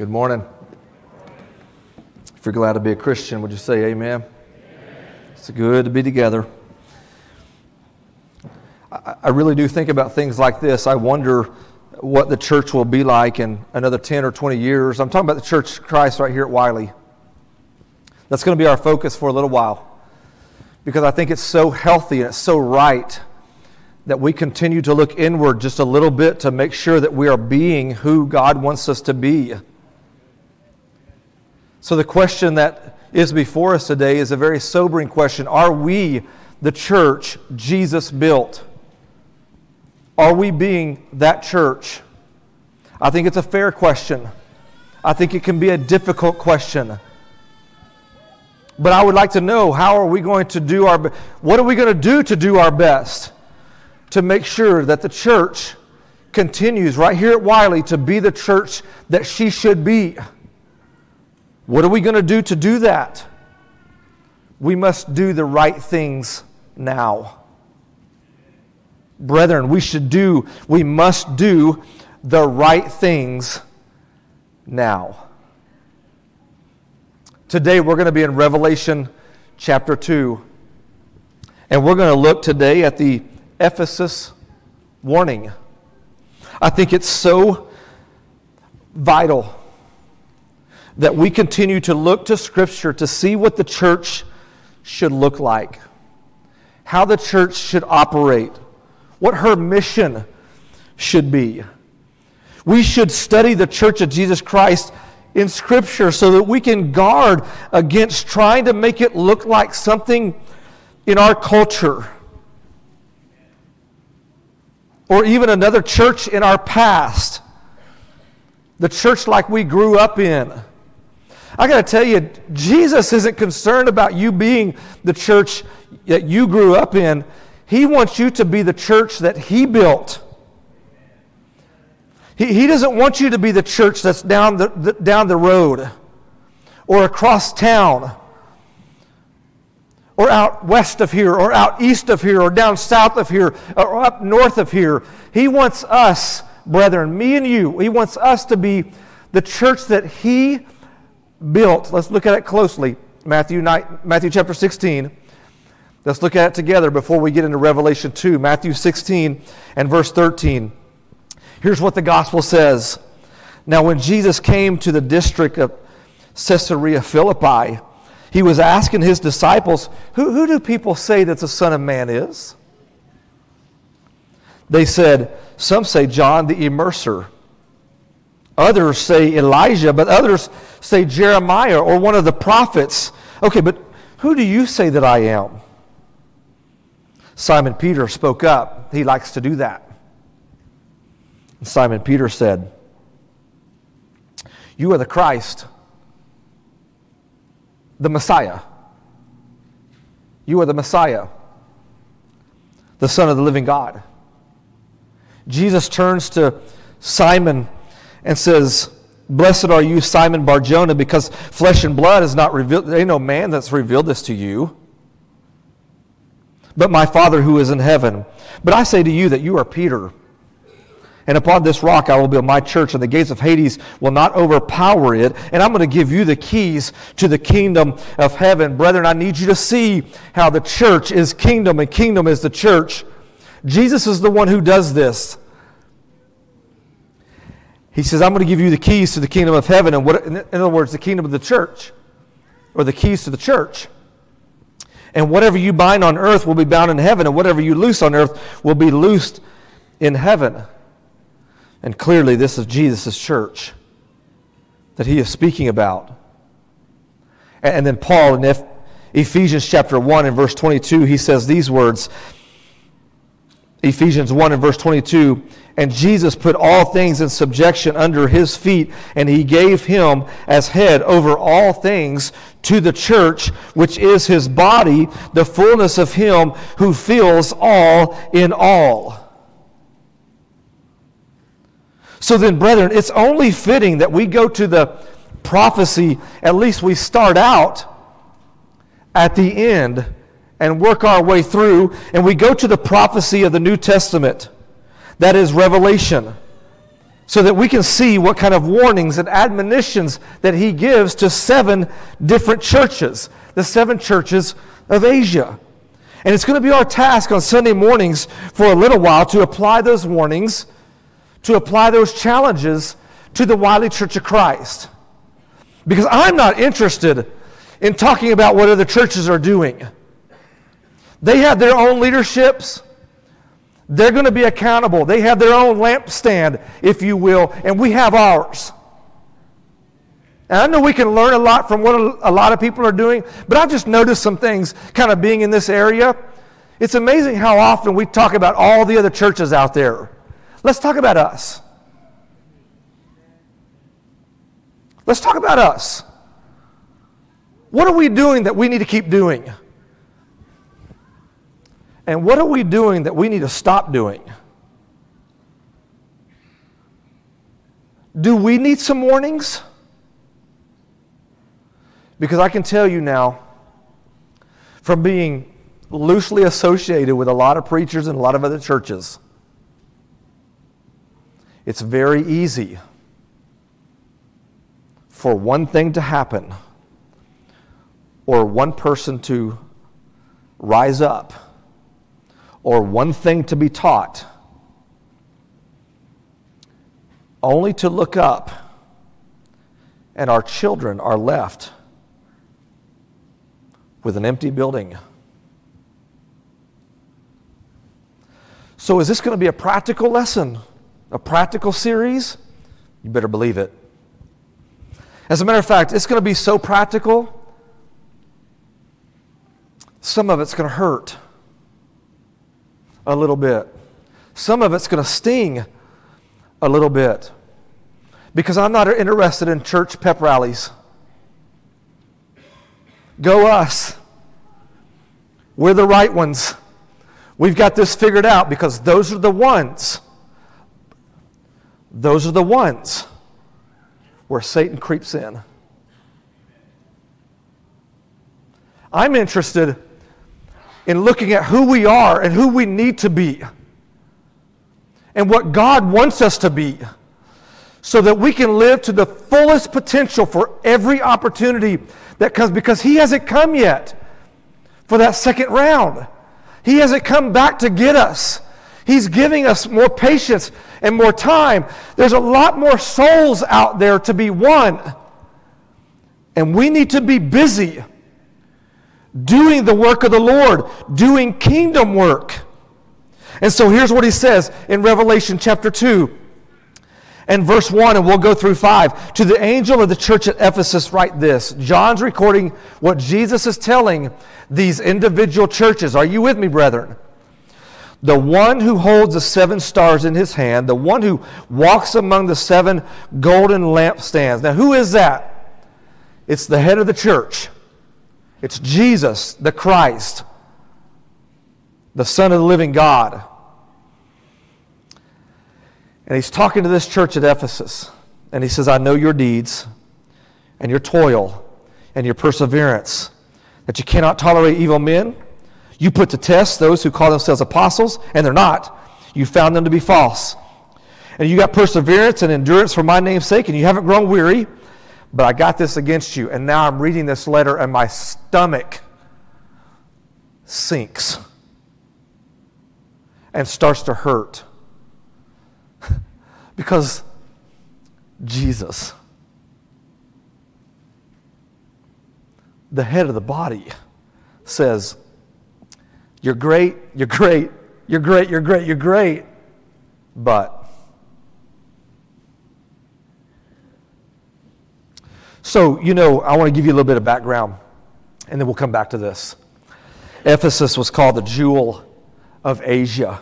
Good morning. If you're glad to be a Christian, would you say amen? amen. It's good to be together. I, I really do think about things like this. I wonder what the church will be like in another 10 or 20 years. I'm talking about the Church of Christ right here at Wylie. That's going to be our focus for a little while because I think it's so healthy and it's so right that we continue to look inward just a little bit to make sure that we are being who God wants us to be. So, the question that is before us today is a very sobering question Are we the church Jesus built? Are we being that church? I think it's a fair question. I think it can be a difficult question. But I would like to know how are we going to do our what are we going to do to do our best to make sure that the church continues right here at Wylie to be the church that she should be? What are we going to do to do that? We must do the right things now. Brethren, we should do, we must do the right things now. Today we're going to be in Revelation chapter 2. And we're going to look today at the Ephesus warning. I think it's so vital that we continue to look to Scripture to see what the church should look like, how the church should operate, what her mission should be. We should study the church of Jesus Christ in Scripture so that we can guard against trying to make it look like something in our culture or even another church in our past, the church like we grew up in. I got to tell you, Jesus isn't concerned about you being the church that you grew up in. He wants you to be the church that He built. He, he doesn't want you to be the church that's down the, the, down the road or across town or out west of here or out east of here or down south of here or up north of here. He wants us, brethren, me and you, He wants us to be the church that He built. Let's look at it closely. Matthew, 9, Matthew chapter 16. Let's look at it together before we get into Revelation 2. Matthew 16 and verse 13. Here's what the gospel says. Now, when Jesus came to the district of Caesarea Philippi, he was asking his disciples, Who, who do people say that the Son of Man is? They said, Some say John the Immerser. Others say Elijah, but others say Jeremiah or one of the prophets. Okay, but who do you say that I am? Simon Peter spoke up. He likes to do that. Simon Peter said, You are the Christ, the Messiah. You are the Messiah, the Son of the living God. Jesus turns to Simon and says, Blessed are you, Simon Barjona, because flesh and blood has not revealed, there ain't no man that's revealed this to you, but my Father who is in heaven. But I say to you that you are Peter. And upon this rock I will build my church, and the gates of Hades will not overpower it. And I'm going to give you the keys to the kingdom of heaven. Brethren, I need you to see how the church is kingdom, and kingdom is the church. Jesus is the one who does this. He says, I'm going to give you the keys to the kingdom of heaven. And what, in other words, the kingdom of the church, or the keys to the church. And whatever you bind on earth will be bound in heaven, and whatever you loose on earth will be loosed in heaven. And clearly, this is Jesus' church that he is speaking about. And then Paul in Ephesians chapter 1 and verse 22, he says these words Ephesians 1 and verse 22 and Jesus put all things in subjection under his feet, and he gave him as head over all things to the church, which is his body, the fullness of him who fills all in all. So then, brethren, it's only fitting that we go to the prophecy, at least we start out at the end and work our way through, and we go to the prophecy of the New Testament. That is Revelation. so that we can see what kind of warnings and admonitions that he gives to seven different churches, the seven churches of Asia. And it's going to be our task on Sunday mornings for a little while to apply those warnings, to apply those challenges to the Wylie Church of Christ. Because I'm not interested in talking about what other churches are doing. They have their own leaderships. They're going to be accountable. They have their own lampstand, if you will, and we have ours. And I know we can learn a lot from what a lot of people are doing, but I've just noticed some things kind of being in this area. It's amazing how often we talk about all the other churches out there. Let's talk about us. Let's talk about us. What are we doing that we need to keep doing? And what are we doing that we need to stop doing? Do we need some warnings? Because I can tell you now, from being loosely associated with a lot of preachers and a lot of other churches, it's very easy for one thing to happen or one person to rise up or one thing to be taught, only to look up and our children are left with an empty building. So, is this going to be a practical lesson, a practical series? You better believe it. As a matter of fact, it's going to be so practical, some of it's going to hurt a little bit. Some of it's going to sting a little bit because I'm not interested in church pep rallies. Go us. We're the right ones. We've got this figured out because those are the ones. Those are the ones where Satan creeps in. I'm interested in looking at who we are and who we need to be and what God wants us to be so that we can live to the fullest potential for every opportunity that comes because He hasn't come yet for that second round. He hasn't come back to get us. He's giving us more patience and more time. There's a lot more souls out there to be won. And we need to be busy doing the work of the Lord, doing kingdom work. And so here's what he says in Revelation chapter 2 and verse 1, and we'll go through 5. To the angel of the church at Ephesus, write this. John's recording what Jesus is telling these individual churches. Are you with me, brethren? The one who holds the seven stars in his hand, the one who walks among the seven golden lampstands. Now, who is that? It's the head of the church. It's Jesus, the Christ, the Son of the living God. And he's talking to this church at Ephesus. And he says, I know your deeds and your toil and your perseverance, that you cannot tolerate evil men. You put to test those who call themselves apostles, and they're not. You found them to be false. And you got perseverance and endurance for my name's sake, and you haven't grown weary. But I got this against you. And now I'm reading this letter, and my stomach sinks and starts to hurt. because Jesus, the head of the body, says, You're great, you're great, you're great, you're great, you're great, but So, you know, I want to give you a little bit of background, and then we'll come back to this. Ephesus was called the jewel of Asia.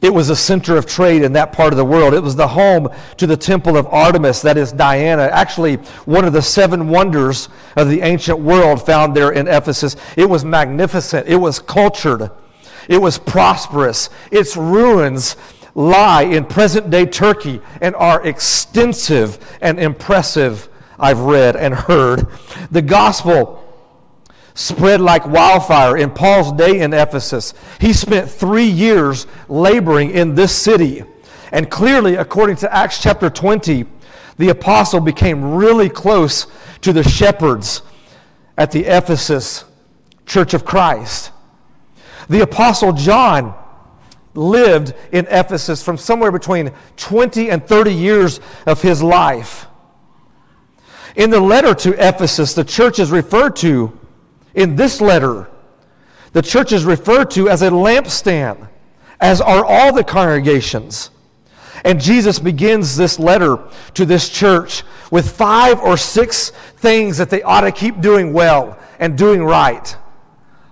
It was a center of trade in that part of the world. It was the home to the temple of Artemis, that is Diana, actually one of the seven wonders of the ancient world found there in Ephesus. It was magnificent, it was cultured, it was prosperous. Its ruins lie in present day Turkey and are extensive and impressive, I've read and heard. The gospel spread like wildfire in Paul's day in Ephesus. He spent three years laboring in this city. And clearly, according to Acts chapter 20, the apostle became really close to the shepherds at the Ephesus Church of Christ. The apostle John lived in Ephesus from somewhere between 20 and 30 years of his life. In the letter to Ephesus, the church is referred to in this letter, the church is referred to as a lampstand, as are all the congregations. And Jesus begins this letter to this church with five or six things that they ought to keep doing well and doing right.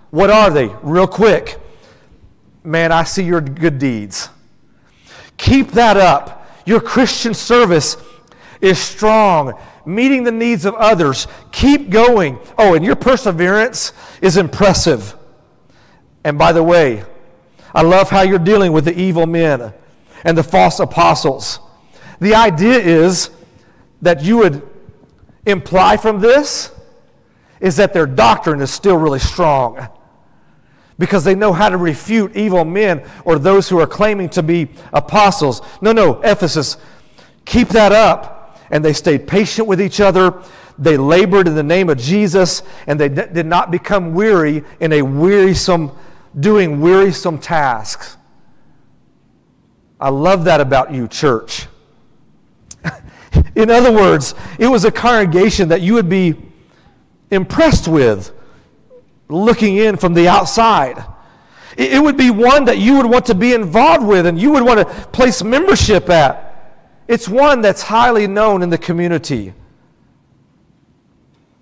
What are they? Real quick. Man, I see your good deeds. Keep that up. Your Christian service is strong, meeting the needs of others. Keep going. Oh, and your perseverance is impressive. And by the way, I love how you're dealing with the evil men and the false apostles. The idea is that you would imply from this is that their doctrine is still really strong because they know how to refute evil men or those who are claiming to be apostles. No, no, Ephesus, keep that up. And they stayed patient with each other. They labored in the name of Jesus, and they did not become weary in a wearisome, doing wearisome tasks. I love that about you, church. In other words, it was a congregation that you would be impressed with looking in from the outside. It would be one that you would want to be involved with and you would want to place membership at. It's one that's highly known in the community.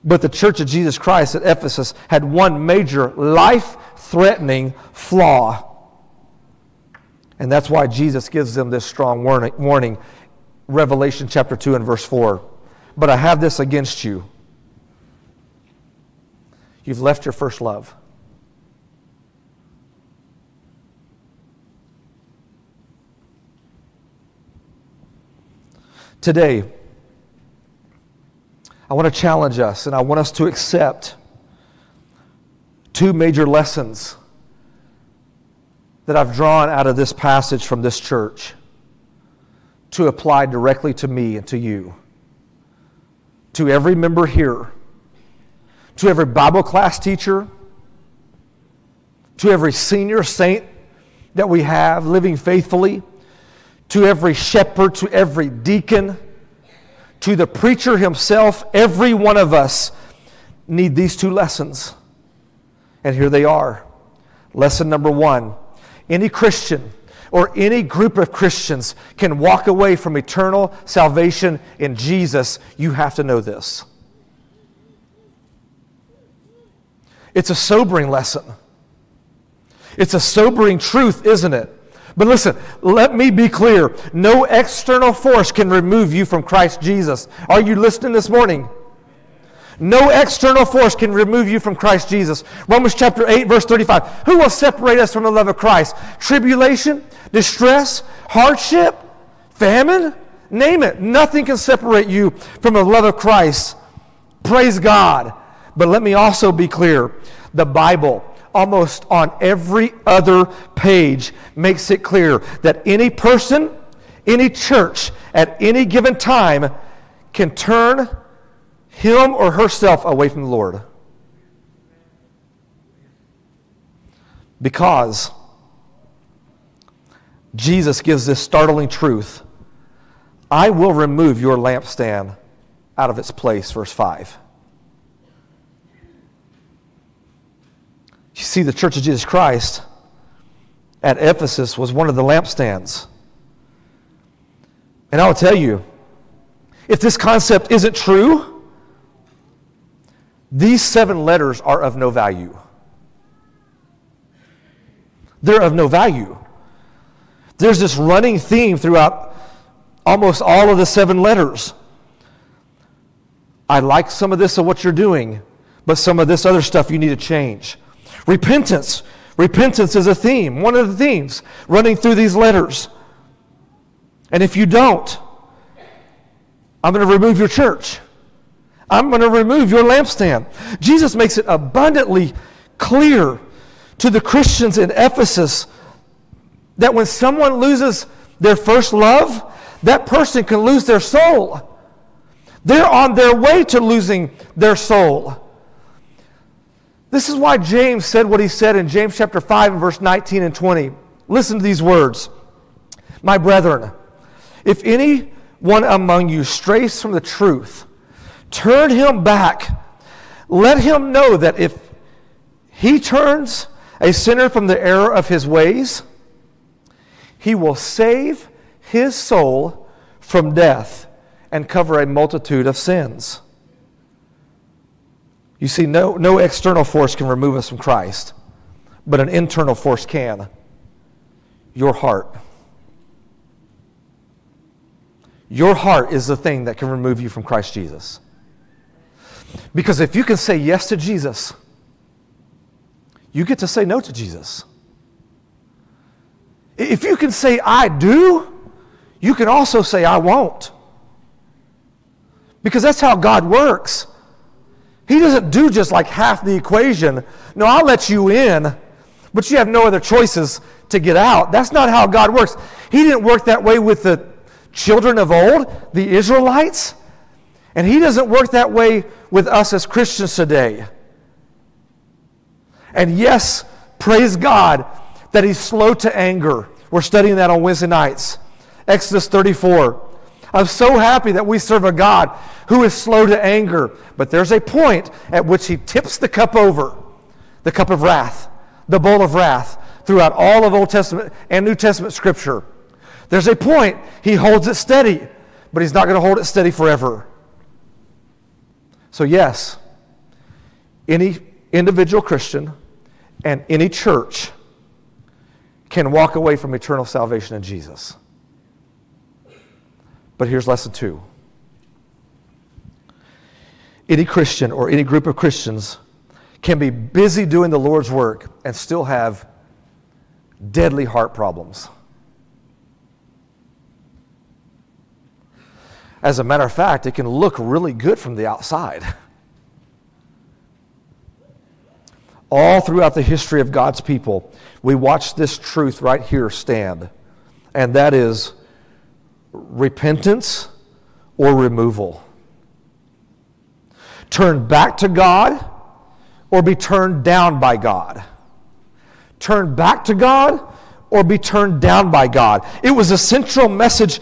But the Church of Jesus Christ at Ephesus had one major life threatening flaw. And that's why Jesus gives them this strong warning. Revelation chapter 2 and verse 4. But I have this against you. You've left your first love. Today, I want to challenge us and I want us to accept two major lessons that I've drawn out of this passage from this church to apply directly to me and to you, to every member here, to every Bible class teacher, to every senior saint that we have living faithfully, to every shepherd, to every deacon, to the preacher himself, every one of us need these two lessons. And here they are. Lesson number one any Christian or any group of Christians can walk away from eternal salvation in Jesus. You have to know this. It's a sobering lesson. It's a sobering truth, isn't it? But listen, let me be clear. No external force can remove you from Christ Jesus. Are you listening this morning? No external force can remove you from Christ Jesus. Romans chapter 8, verse 35. Who will separate us from the love of Christ? Tribulation, distress, hardship, famine? Name it. Nothing can separate you from the love of Christ. Praise God. But let me also be clear the Bible, almost on every other page, makes it clear that any person, any church, at any given time can turn him or herself away from the Lord. Because Jesus gives this startling truth I will remove your lampstand out of its place, verse 5. You see, the Church of Jesus Christ at Ephesus was one of the lampstands. And I'll tell you, if this concept isn't true, these seven letters are of no value. They're of no value. There's this running theme throughout almost all of the seven letters. I like some of this of what you're doing, but some of this other stuff you need to change. Repentance. Repentance is a theme, one of the themes running through these letters. And if you don't, I'm going to remove your church. I'm going to remove your lampstand. Jesus makes it abundantly clear to the Christians in Ephesus that when someone loses their first love, that person can lose their soul. They're on their way to losing their soul. This is why James said what he said in James chapter 5 and verse 19 and 20. Listen to these words. My brethren, if any one among you strays from the truth, turn him back. Let him know that if he turns a sinner from the error of his ways, he will save his soul from death and cover a multitude of sins. You see, no, no external force can remove us from Christ, but an internal force can your heart. Your heart is the thing that can remove you from Christ Jesus. Because if you can say yes to Jesus, you get to say no to Jesus. If you can say, I do, you can also say, I won't. Because that's how God works. He doesn't do just like half the equation. No, I'll let you in, but you have no other choices to get out. That's not how God works. He didn't work that way with the children of old, the Israelites, and He doesn't work that way with us as Christians today. And yes, praise God that He's slow to anger. We're studying that on Wednesday nights. Exodus 34. I'm so happy that we serve a God who is slow to anger. But there's a point at which he tips the cup over, the cup of wrath, the bowl of wrath, throughout all of Old Testament and New Testament scripture. There's a point he holds it steady, but he's not going to hold it steady forever. So, yes, any individual Christian and any church can walk away from eternal salvation in Jesus. But here's lesson two any Christian or any group of Christians can be busy doing the Lord's work and still have deadly heart problems. As a matter of fact, it can look really good from the outside. All throughout the history of God's people, we watch this truth right here stand, and that is repentance or removal. Turn back to God or be turned down by God. Turn back to God or be turned down by God. It was a central message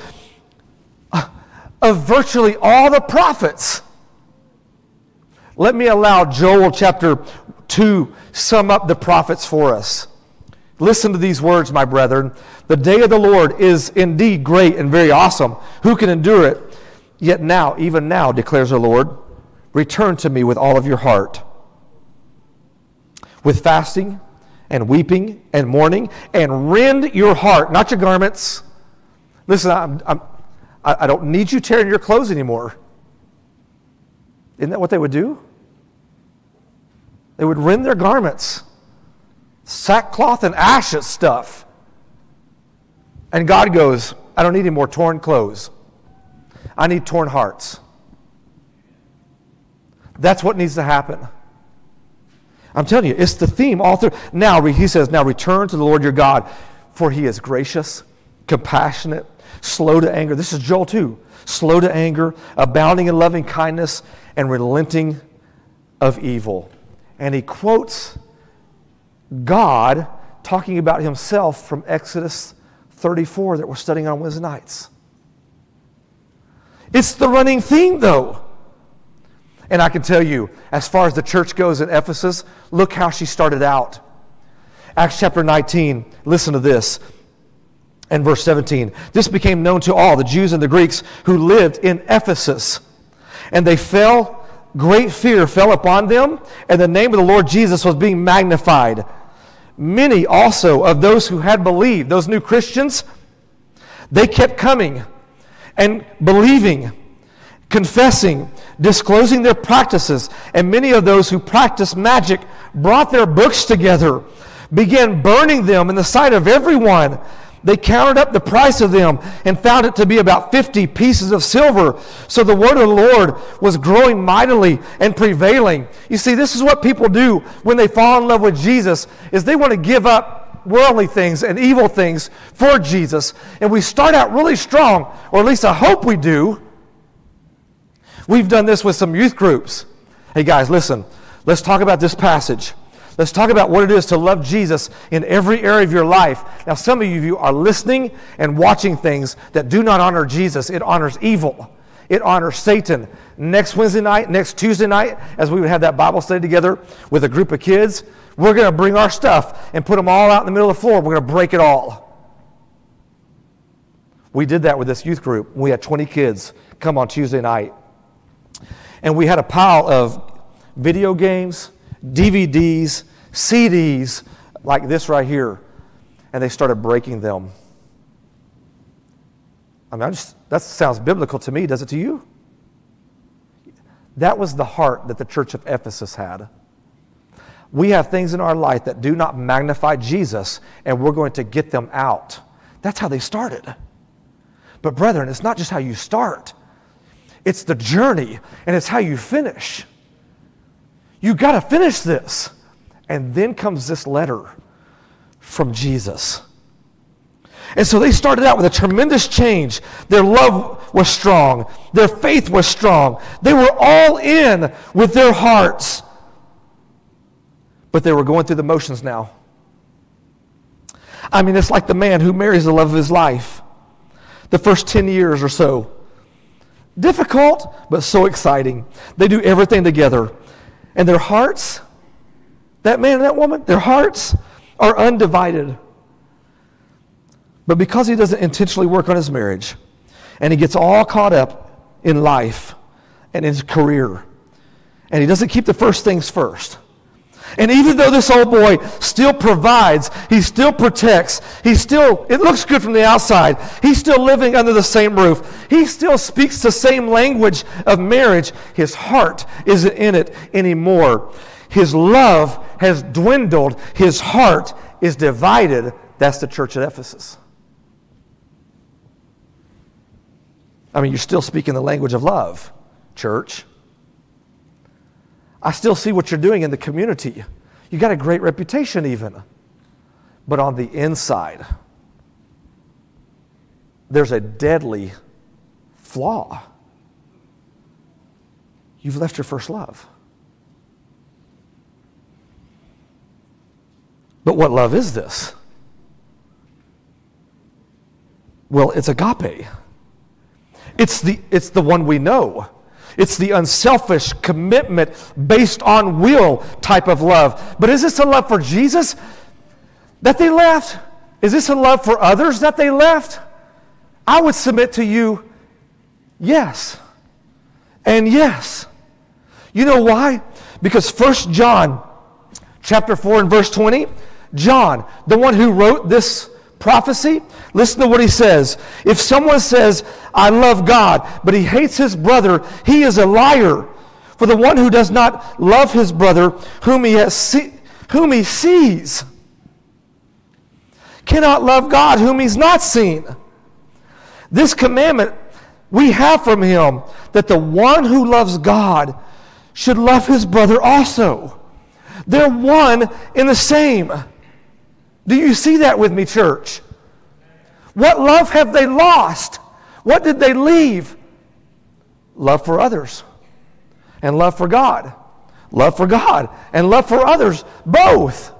of virtually all the prophets. Let me allow Joel chapter 2 sum up the prophets for us. Listen to these words, my brethren. The day of the Lord is indeed great and very awesome. Who can endure it? Yet now, even now, declares the Lord, return to me with all of your heart. With fasting and weeping and mourning, and rend your heart, not your garments. Listen, I'm, I'm, I don't need you tearing your clothes anymore. Isn't that what they would do? They would rend their garments sackcloth and ashes stuff. And God goes, I don't need any more torn clothes. I need torn hearts. That's what needs to happen. I'm telling you, it's the theme all through. Now, he says, Now return to the Lord your God, for he is gracious, compassionate, slow to anger. This is Joel 2. Slow to anger, abounding in loving kindness, and relenting of evil. And he quotes God talking about himself from Exodus 34 that we're studying on Wednesday nights. It's the running theme, though. And I can tell you, as far as the church goes in Ephesus, look how she started out. Acts chapter 19, listen to this. And verse 17. This became known to all, the Jews and the Greeks who lived in Ephesus. And they fell, great fear fell upon them, and the name of the Lord Jesus was being magnified many also of those who had believed, those new Christians, they kept coming and believing, confessing, disclosing their practices. And many of those who practiced magic brought their books together, began burning them in the sight of everyone they counted up the price of them and found it to be about 50 pieces of silver. So the word of the Lord was growing mightily and prevailing. You see, this is what people do when they fall in love with Jesus is they want to give up worldly things and evil things for Jesus, and we start out really strong, or at least I hope we do. We've done this with some youth groups. Hey guys, listen, let's talk about this passage. Let's talk about what it is to love Jesus in every area of your life. Now, some of you are listening and watching things that do not honor Jesus, it honors evil. It honors Satan. Next Wednesday night, next Tuesday night, as we would have that Bible study together with a group of kids, we're going to bring our stuff and put them all out in the middle of the floor. We're going to break it all. We did that with this youth group. We had 20 kids come on Tuesday night. And we had a pile of video games, DVDs, CDs, like this right here. And they started breaking them. I mean, I just, that sounds biblical to me. Does it to you? That was the heart that the church of Ephesus had. We have things in our life that do not magnify Jesus, and we're going to get them out. That's how they started. But, brethren, it's not just how you start, it's the journey, and it's how you finish. You got to finish this. And then comes this letter from Jesus. And so they started out with a tremendous change. Their love was strong, their faith was strong. They were all in with their hearts. But they were going through the motions now. I mean, it's like the man who marries the love of his life. The first 10 years or so. Difficult, but so exciting. They do everything together. And their hearts, that man and that woman, their hearts are undivided. But because he doesn't intentionally work on his marriage, and he gets all caught up in life and his career, and he doesn't keep the first things first. And even though this old boy still provides, he still protects, he still, it looks good from the outside, he's still living under the same roof, he still speaks the same language of marriage, his heart isn't in it anymore. His love has dwindled, his heart is divided. That's the church at Ephesus. I mean, you're still speaking the language of love, church. I still see what you're doing in the community. You got a great reputation, even. But on the inside, there's a deadly flaw. You've left your first love. But what love is this? Well, it's agape. It's the, it's the one we know. It's the unselfish commitment based on will type of love. But is this a love for Jesus that they left? Is this a love for others that they left? I would submit to you, yes. And yes. You know why? Because First John chapter 4 and verse 20, John, the one who wrote this prophecy, listen to what he says. If someone says, I love God, but he hates his brother, he is a liar. For the one who does not love his brother, whom he, has see, whom he sees, cannot love God, whom he's not seen. This commandment we have from him that the one who loves God should love his brother also. They're one in the same. Do you see that with me, church? What love have they lost? What did they leave? Love for others and love for God. Love for God and love for others, both.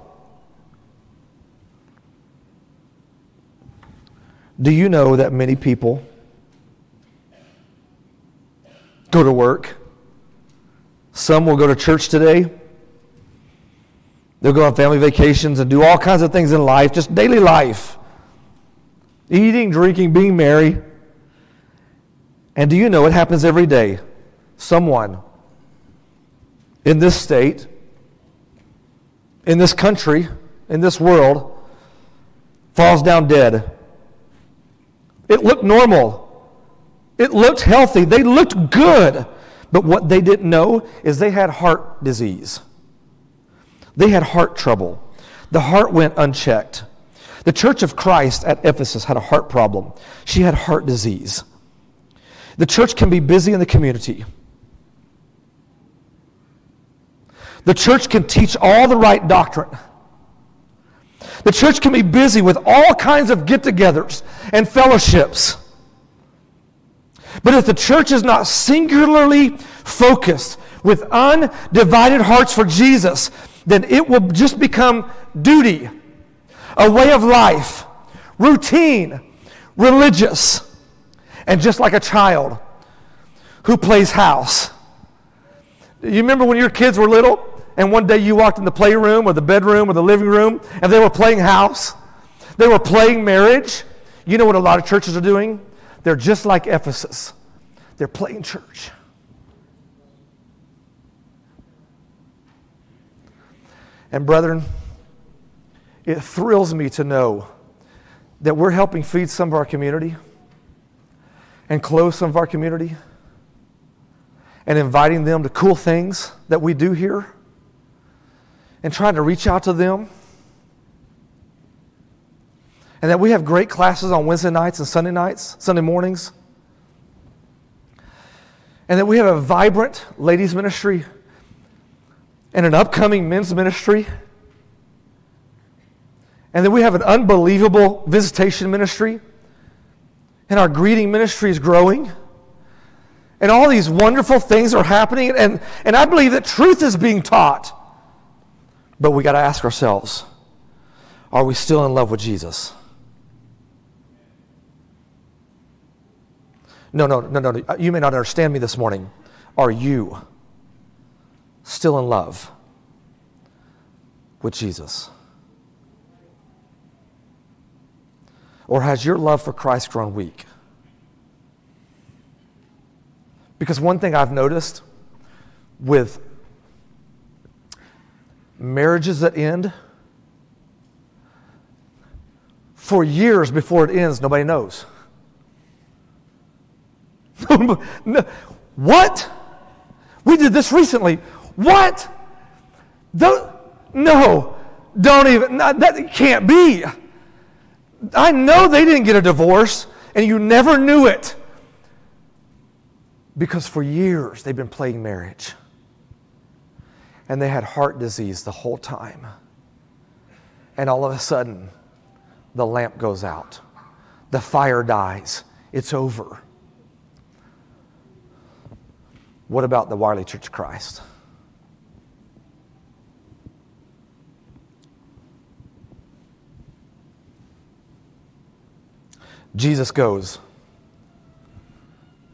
Do you know that many people go to work? Some will go to church today They'll go on family vacations and do all kinds of things in life, just daily life. Eating, drinking, being merry. And do you know it happens every day? Someone in this state, in this country, in this world, falls down dead. It looked normal. It looked healthy. They looked good. But what they didn't know is they had heart disease. They had heart trouble. The heart went unchecked. The church of Christ at Ephesus had a heart problem. She had heart disease. The church can be busy in the community. The church can teach all the right doctrine. The church can be busy with all kinds of get togethers and fellowships. But if the church is not singularly focused with undivided hearts for Jesus, then it will just become duty, a way of life, routine, religious, and just like a child who plays house. You remember when your kids were little and one day you walked in the playroom or the bedroom or the living room and they were playing house? They were playing marriage. You know what a lot of churches are doing? They're just like Ephesus. They're playing church. And, brethren, it thrills me to know that we're helping feed some of our community and clothe some of our community and inviting them to cool things that we do here and trying to reach out to them. And that we have great classes on Wednesday nights and Sunday nights, Sunday mornings. And that we have a vibrant ladies' ministry and an upcoming men's ministry. And then we have an unbelievable visitation ministry. And our greeting ministry is growing. And all these wonderful things are happening. And, and I believe that truth is being taught. But we got to ask ourselves are we still in love with Jesus? No, no, no, no. You may not understand me this morning. Are you? Still in love with Jesus? Or has your love for Christ grown weak? Because one thing I've noticed with marriages that end, for years before it ends, nobody knows. what? We did this recently. What? Don't, no, don't even, not, that can't be. I know they didn't get a divorce, and you never knew it. Because for years they've been playing marriage. And they had heart disease the whole time. And all of a sudden, the lamp goes out, the fire dies, it's over. What about the Wylie Church of Christ? Jesus goes,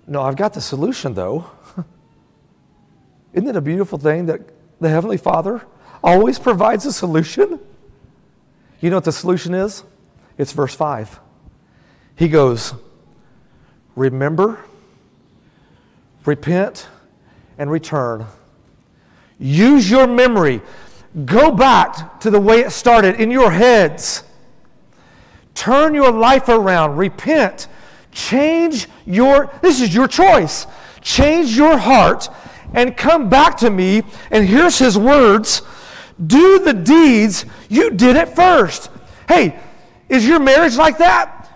No, I've got the solution though. Isn't it a beautiful thing that the Heavenly Father always provides a solution? You know what the solution is? It's verse 5. He goes, Remember, repent, and return. Use your memory. Go back to the way it started in your heads. Turn your life around. Repent. Change your, this is your choice. Change your heart and come back to me. And here's his words Do the deeds you did at first. Hey, is your marriage like that?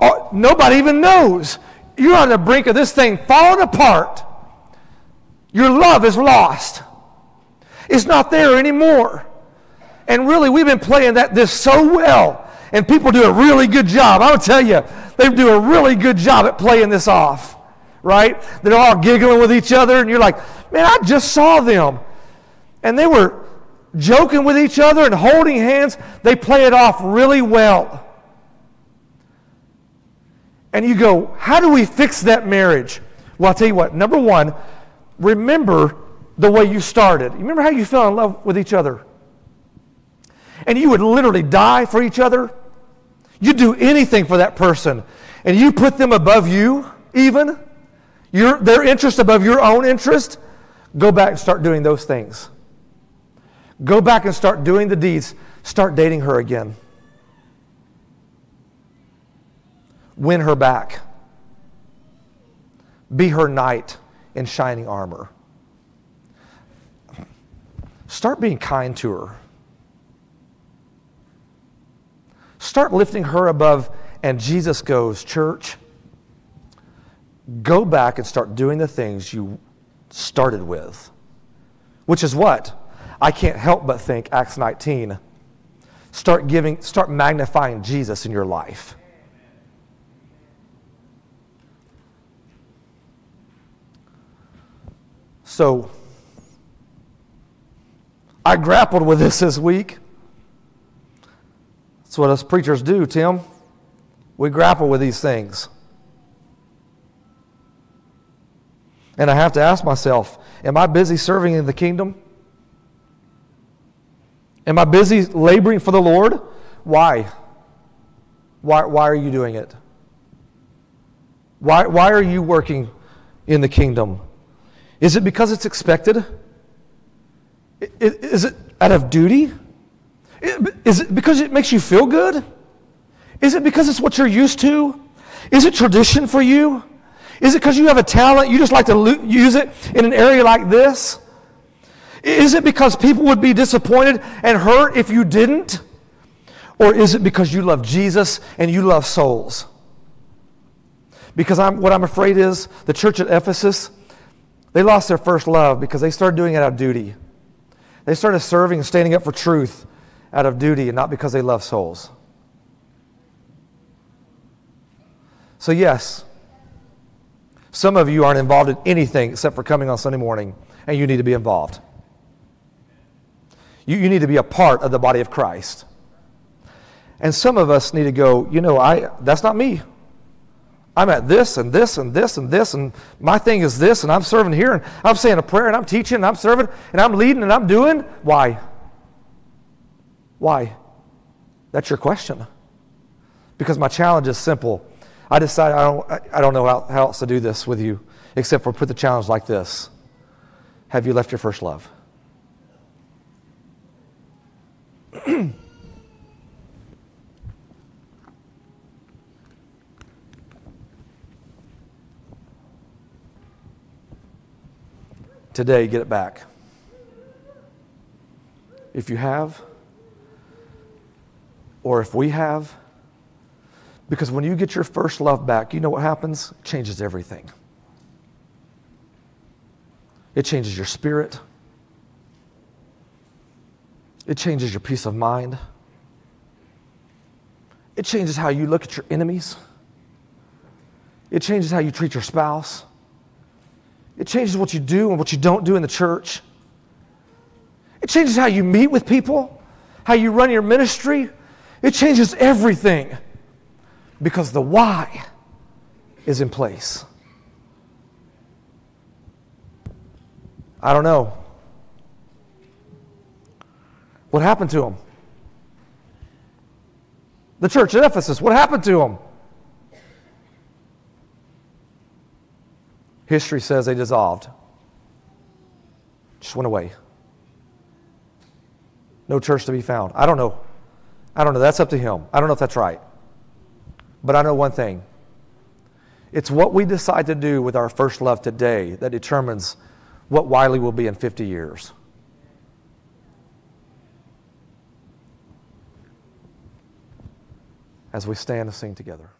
Oh, nobody even knows. You're on the brink of this thing falling apart. Your love is lost. It's not there anymore. And really, we've been playing that this so well and people do a really good job. I'll tell you, they do a really good job at playing this off, right? They're all giggling with each other, and you're like, man, I just saw them. And they were joking with each other and holding hands. They play it off really well. And you go, how do we fix that marriage? Well, I'll tell you what. Number one, remember the way you started. You remember how you fell in love with each other? And you would literally die for each other? You do anything for that person, and you put them above you, even your, their interest above your own interest, go back and start doing those things. Go back and start doing the deeds. Start dating her again. Win her back. Be her knight in shining armor. Start being kind to her. Start lifting her above, and Jesus goes, Church, go back and start doing the things you started with. Which is what? I can't help but think Acts 19. start giving, start magnifying Jesus in your life. So, I grappled with this this week. That's what us preachers do, Tim. We grapple with these things. And I have to ask myself Am I busy serving in the kingdom? Am I busy laboring for the Lord? Why? Why, why are you doing it? Why, why are you working in the kingdom? Is it because it's expected? Is it out of duty? Is it because it makes you feel good? Is it because it's what you're used to? Is it tradition for you? Is it because you have a talent, you just like to use it in an area like this? Is it because people would be disappointed and hurt if you didn't? Or is it because you love Jesus and you love souls? Because I'm, what I'm afraid is the church at Ephesus, they lost their first love because they started doing it out of duty. They started serving and standing up for truth out of duty and not because they love souls. So, yes, some of you aren't involved in anything except for coming on Sunday morning, and you need to be involved. You, you need to be a part of the body of Christ. And some of us need to go, you know, I, that's not me. I'm at this and this and this and this, and my thing is this, and I'm serving here, and I'm saying a prayer, and I'm teaching, and I'm serving, and I'm leading, and I'm doing. Why? Why? That's your question. Because my challenge is simple I decided I don't, I don't know how, how else to do this with you except for put the challenge like this Have you left your first love? Today, get it back. If you have, or if we have, because when you get your first love back, you know what happens? It changes everything. It changes your spirit. It changes your peace of mind. It changes how you look at your enemies. It changes how you treat your spouse. It changes what you do and what you don't do in the church. It changes how you meet with people, how you run your ministry. It changes everything because the why is in place. I don't know. What happened to him? The church at Ephesus, what happened to him? History says they dissolved, just went away. No church to be found. I don't know. I don't know. That's up to him. I don't know if that's right. But I know one thing it's what we decide to do with our first love today that determines what Wylie will be in 50 years. As we stand and sing together.